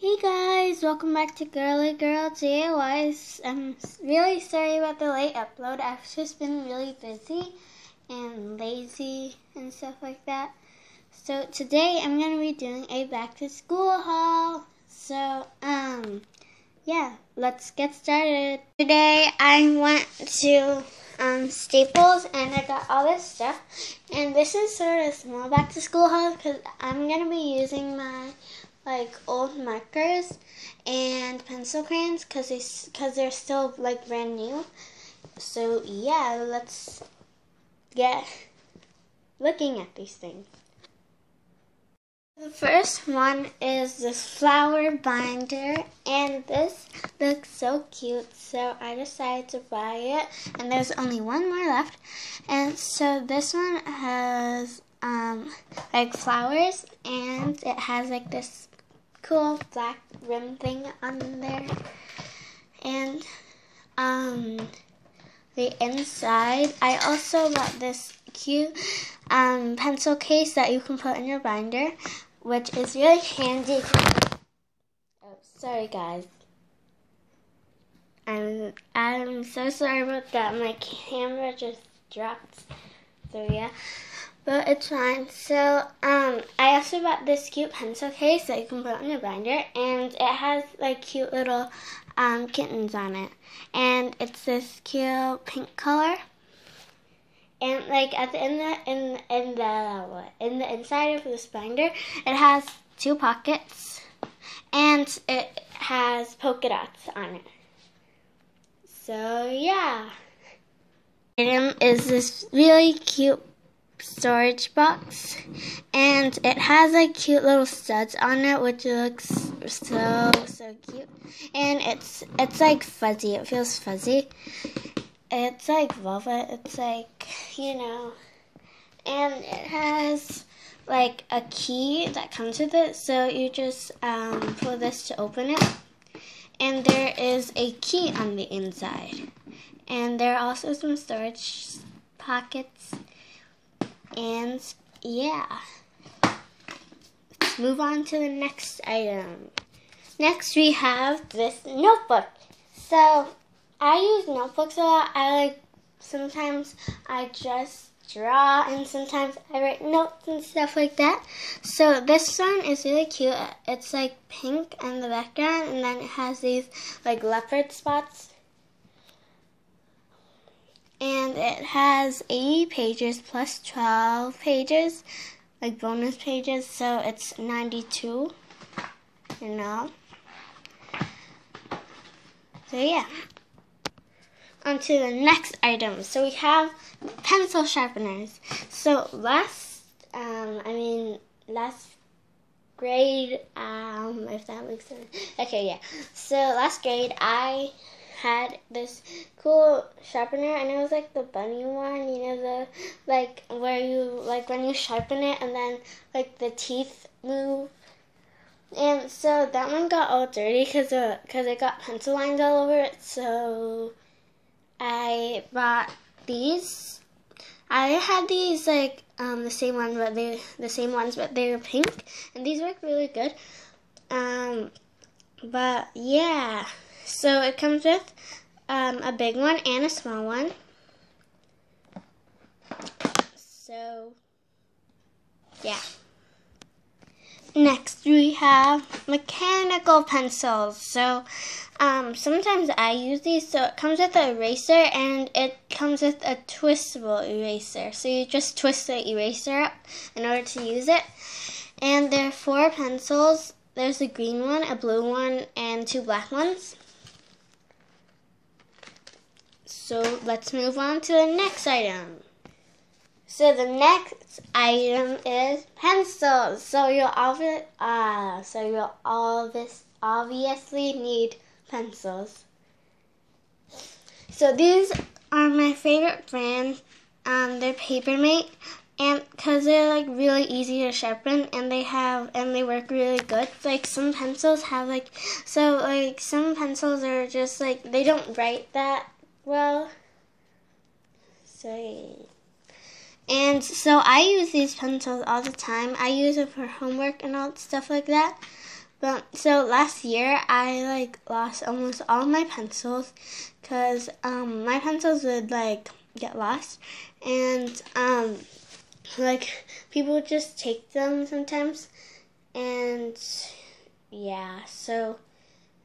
Hey guys, welcome back to Girly Girl DIYs. I'm really sorry about the late upload. I've just been really busy and lazy and stuff like that. So today I'm going to be doing a back to school haul. So, um, yeah, let's get started. Today I went to um, Staples and I got all this stuff. And this is sort of small back to school haul because I'm going to be using my like old markers and pencil crayons because they because they're still like brand new. So yeah, let's get looking at these things. The first one is this flower binder, and this looks so cute, so I decided to buy it, and there's only one more left. And so this one has um, like flowers, and it has like this cool black rim thing on there. And um, the inside, I also got this cute um, pencil case that you can put in your binder, which is really handy. Oh, sorry guys. I'm I'm so sorry about that. My camera just dropped. So yeah but it's fine. So, um, I also bought this cute pencil case that you can put on your binder, and it has like cute little um, kittens on it, and it's this cute pink color. And like at the in the in in the in the inside of this binder, it has two pockets, and it has polka dots on it. So yeah. Item is this really cute storage box and it has like cute little studs on it which looks so so cute. And it's it's like fuzzy. It feels fuzzy. It's like velvet. It's like you know. And it has like a key that comes with it so you just um, pull this to open it. And there is a key on the inside. And there are also some storage pockets and yeah, let's move on to the next item. Next we have this notebook. So I use notebooks a lot. I like sometimes I just draw and sometimes I write notes and stuff like that. So this one is really cute. It's like pink in the background and then it has these like leopard spots and it has 80 pages plus 12 pages, like bonus pages, so it's 92, you know. So yeah. On to the next item. So we have pencil sharpeners. So last, um, I mean, last grade, um, if that makes sense. Okay, yeah. So last grade, I had this cool sharpener and it was like the bunny one, you know, the like where you like when you sharpen it and then like the teeth move. And so that one got all dirty because because it got pencil lines all over it. So I bought these. I had these like um, the same one, but they the same ones, but they were pink, and these work really good. Um, but yeah. So it comes with um, a big one and a small one. So, yeah. Next, we have mechanical pencils. So, um, sometimes I use these. So, it comes with an eraser and it comes with a twistable eraser. So, you just twist the eraser up in order to use it. And there are four pencils. There's a green one, a blue one, and two black ones. So let's move on to the next item. So the next item is pencils. So you'll obvi- uh, so you'll this obviously need pencils. So these are my favorite brand. Um, they're Papermate, and because they're like really easy to sharpen, and they have and they work really good. Like some pencils have like so like some pencils are just like they don't write that well, so and so I use these pencils all the time. I use them for homework and all stuff like that. But so last year I like lost almost all my pencils because um, my pencils would like get lost and um, like people would just take them sometimes and yeah so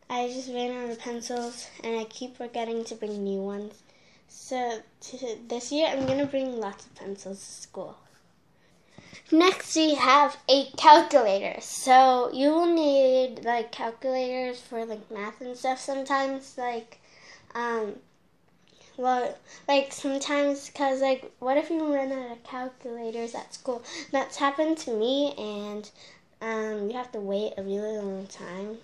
I just ran out of pencils and I keep forgetting to bring new ones. So to, this year I'm going to bring lots of pencils to school. Next we have a calculator. So you will need like calculators for like math and stuff sometimes like um well like sometimes cuz like what if you run out of calculators at school? That's happened to me and um you have to wait a really long time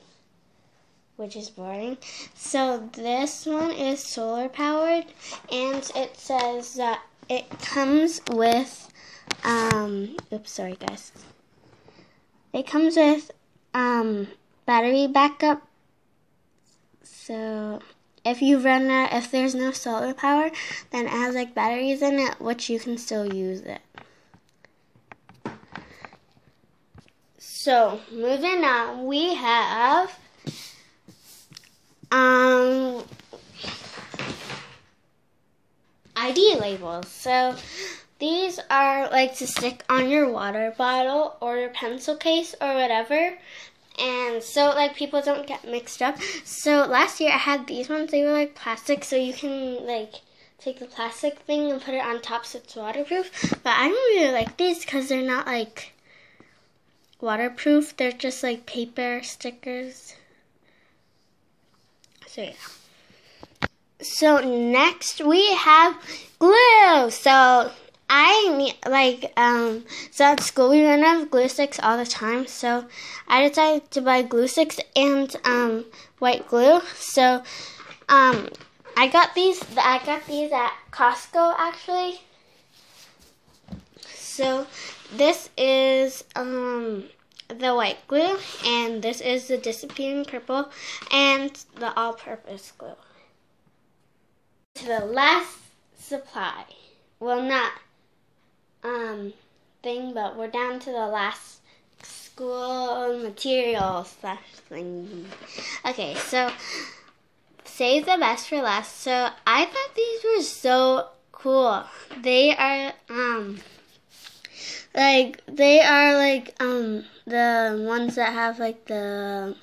which is boring. So this one is solar powered and it says that it comes with um oops sorry guys. It comes with um battery backup. So if you run out if there's no solar power, then it has like batteries in it which you can still use it. So moving on, we have um, ID labels. So these are like to stick on your water bottle or your pencil case or whatever. And so like people don't get mixed up. So last year I had these ones. They were like plastic so you can like take the plastic thing and put it on top so it's waterproof. But I don't really like these because they're not like waterproof. They're just like paper stickers. So yeah. So next we have glue. So I like um so at school we run out of glue sticks all the time. So I decided to buy glue sticks and um white glue. So um I got these I got these at Costco actually. So this is um the white glue, and this is the disappearing purple, and the all-purpose glue. To the last supply. Well, not um thing, but we're down to the last school material slash thing. Okay, so save the best for last. So I thought these were so cool. They are um like they are like um the ones that have like the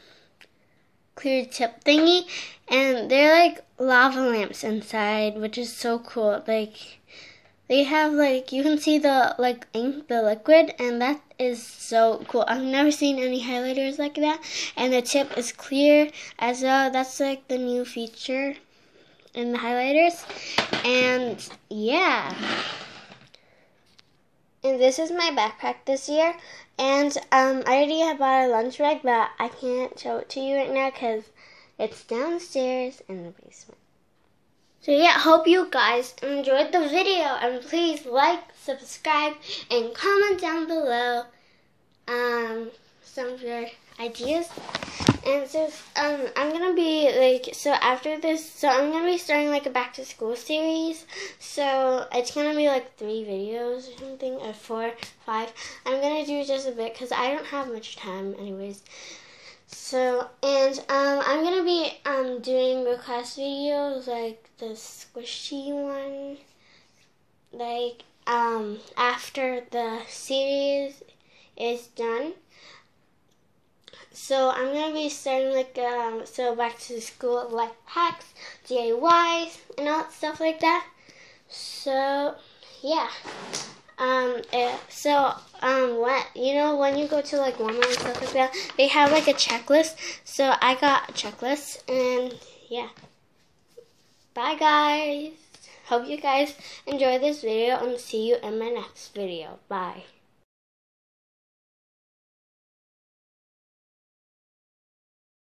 clear tip thingy. And they're like lava lamps inside which is so cool. Like they have like you can see the like ink the liquid and that is so cool. I've never seen any highlighters like that. And the tip is clear as well. That's like the new feature in the highlighters. And yeah and this is my backpack this year. And um, I already have bought a lunch bag, but I can't show it to you right now because it's downstairs in the basement. So yeah, hope you guys enjoyed the video and please like, subscribe, and comment down below um, some of your ideas. And so um, I'm gonna be like so after this, so I'm gonna be starting like a back to school series. So it's gonna be like three videos or something, or four, five. I'm gonna do just a bit because I don't have much time, anyways. So and um, I'm gonna be um doing request videos like the squishy one, like um after the series is done. So I'm gonna be starting like um, so back to school like hacks, DIYs, and all that stuff like that. So yeah. Um, uh, so, um, what, you know, when you go to, like, Walmart and stuff like that, they have, like, a checklist. So, I got a checklist, and, yeah. Bye, guys. Hope you guys enjoy this video, and see you in my next video. Bye.